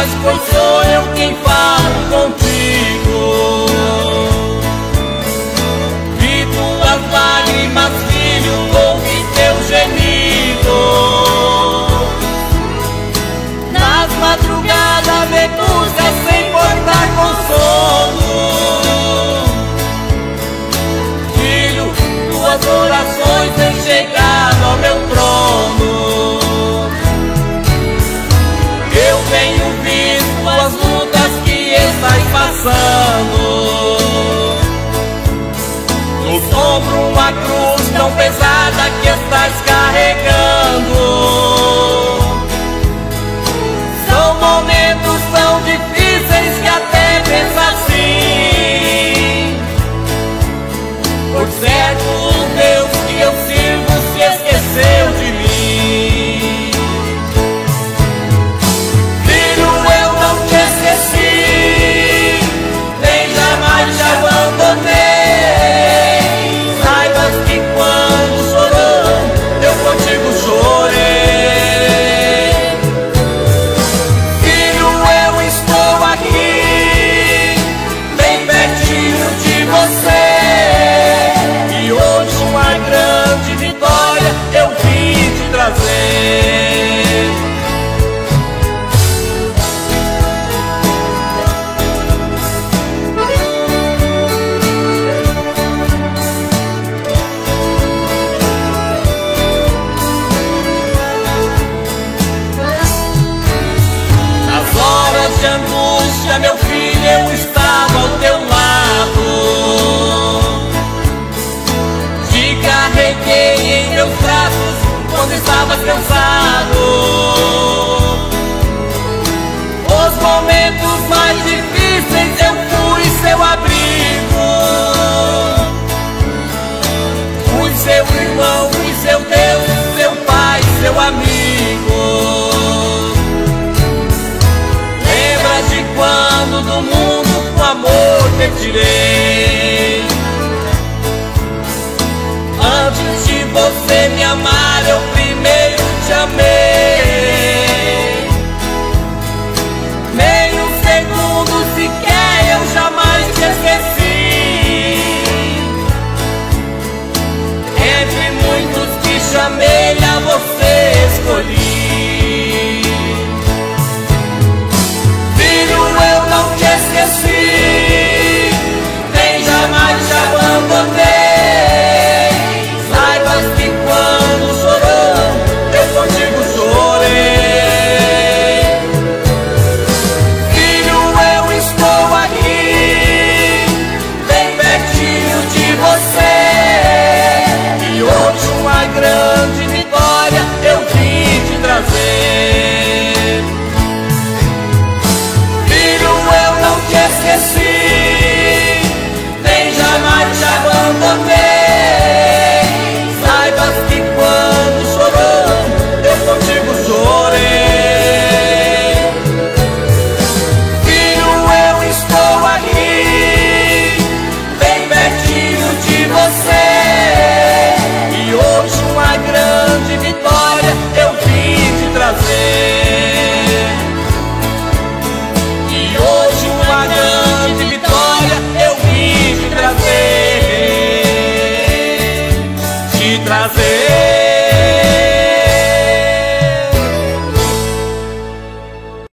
mas pois sou eu quem falo contigo. Vi tuas lágrimas, filho, ouvi teu gemido. Nas madrugadas, Medusa sem portar consolo. Filho, tuas orações têm chegado ao meu trono. jump você me amar, eu primeiro te amei. prazer.